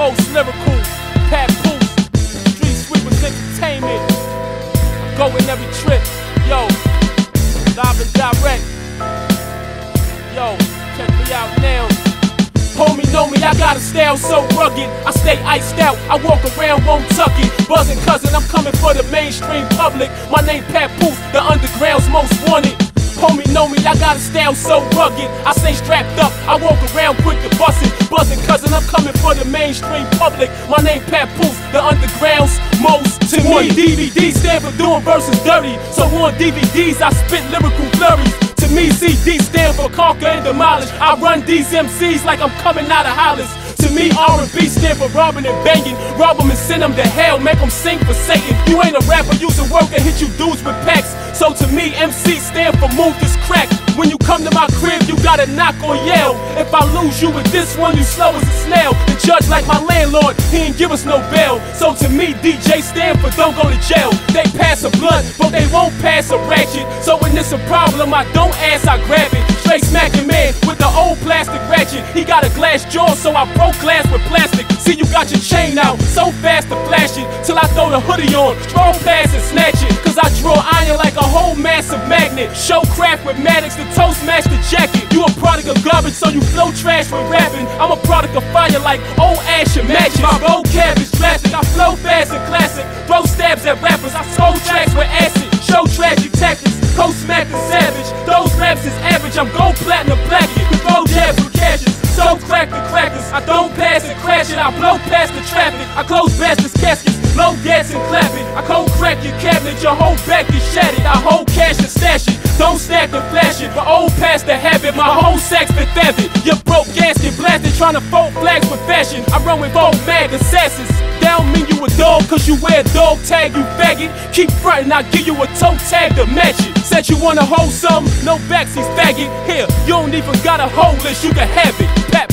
most lyrical. Papoose, Street Sweepers Entertainment. Go in every trip. Yo, live and direct. Yo, check me out now. Homie know me, I got a style so rugged. I stay iced out, I walk around, won't tuck it. Buzzing cousin, I'm coming for the mainstream public. My name Pat Poose, the underground's most wanted. Homie know me, I got a style so rugged. I stay strapped up, I walk around quick to bust it. Mainstream public. My name Pat the underground's most to me. DVD stand for doing verses dirty. So on DVDs, I spit lyrical flurries. To me, CD stand for conquer and demolish. I run these MCs like I'm coming out of Hollis. To me, R&B stand for robbing and banging. Rob them and send them to hell, make them sing for Satan. You ain't a rapper, use a work and hit you dudes with packs. Knock or yell. If I lose you with this one, you slow as a snail. The judge, like my landlord, he ain't give us no bail. So to me, DJ stand for don't go to jail. They pass a blunt, but they won't pass a ratchet. So when it's a problem, I don't ask, I grab it. Straight smacking man with the old plastic ratchet. He got a glass jaw, so I broke glass with plastic. See, you got your chain out, so fast to flash it. Till I throw the hoodie on, strong pass and snatch it. Whole massive magnet. Show craft with Maddox, the toast match jacket. You a product of garbage, so you flow trash with rapping. I'm a product of fire like old ash and matches. My vocab is drastic, I flow fast and classic. Throw stabs at rappers, I sold tracks with acid. Show tragic tactics, co smack the savage. Those raps is average, I'm gold platinum. With throw jabs with cashes, so crack the crackers. I don't pass and crash it, I blow past the traffic. I close bastards' caskets, low gas and clapping. I cold crack your cabinet, your whole back is shattered. I hold cash and stash it, don't stack and flash it. But old past the habit, my whole sack's been feathered. Your broke gasket blasted, trying to fold flags with fashion. I run with old mag assassins. That don't mean you a dog, cause you wear a dog tag, you faggot. Keep frontin', I'll give you a toe tag to match it. Said you wanna hold some, no backsies, faggot. Here, you don't even got a hold list, you can have it. Pat.